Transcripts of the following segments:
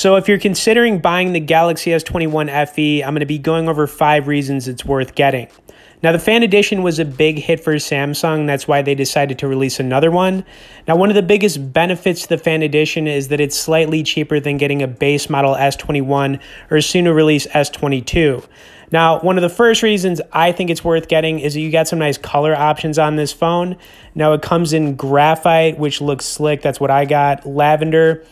So, if you're considering buying the Galaxy S21 FE, I'm going to be going over five reasons it's worth getting. Now, the Fan Edition was a big hit for Samsung. That's why they decided to release another one. Now, one of the biggest benefits to the Fan Edition is that it's slightly cheaper than getting a base model S21 or soon to release S22. Now, one of the first reasons I think it's worth getting is that you got some nice color options on this phone. Now, it comes in graphite, which looks slick. That's what I got, lavender,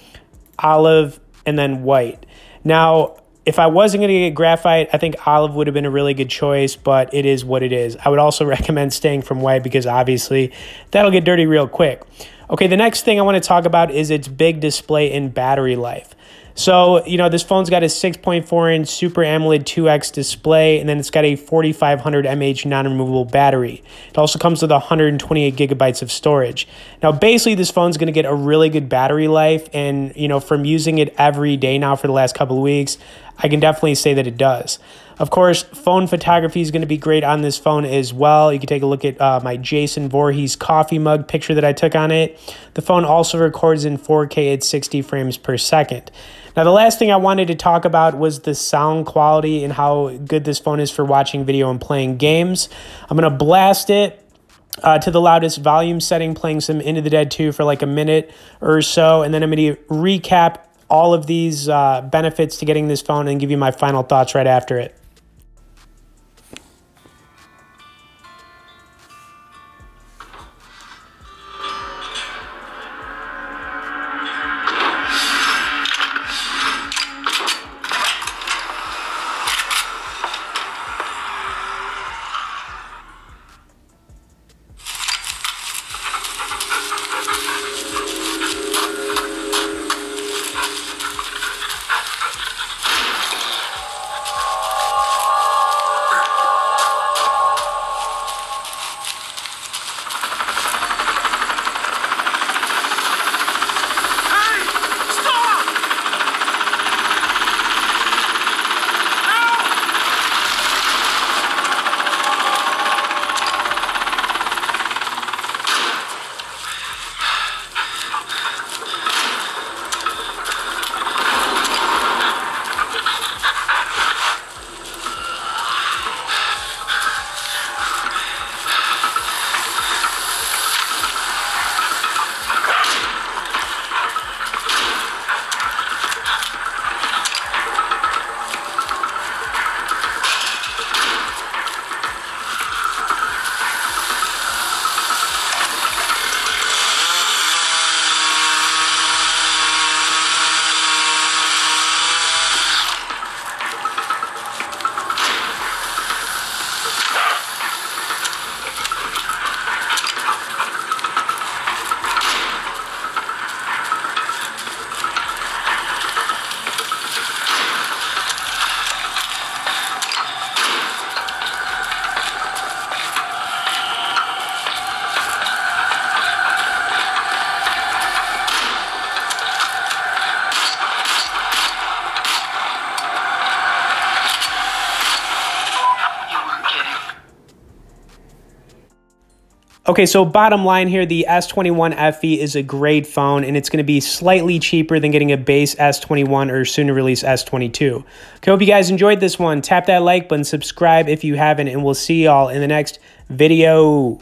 olive, and then white. Now, if I wasn't going to get graphite, I think olive would have been a really good choice, but it is what it is. I would also recommend staying from white because obviously that'll get dirty real quick. Okay, the next thing I want to talk about is its big display in battery life. So, you know, this phone's got a 6.4 inch Super AMOLED 2X display, and then it's got a 4500 mAh non removable battery. It also comes with 128 gigabytes of storage. Now, basically, this phone's going to get a really good battery life, and, you know, from using it every day now for the last couple of weeks, I can definitely say that it does. Of course, phone photography is going to be great on this phone as well. You can take a look at uh, my Jason Voorhees coffee mug picture that I took on it. The phone also records in 4K at 60 frames per second. Now, the last thing I wanted to talk about was the sound quality and how good this phone is for watching video and playing games. I'm going to blast it uh, to the loudest volume setting, playing some Into the Dead 2 for like a minute or so, and then I'm going to recap all of these uh, benefits to getting this phone and give you my final thoughts right after it. Okay, so bottom line here, the S21 FE is a great phone and it's going to be slightly cheaper than getting a base S21 or soon to release S22. Okay, hope you guys enjoyed this one. Tap that like button, subscribe if you haven't, and we'll see y'all in the next video.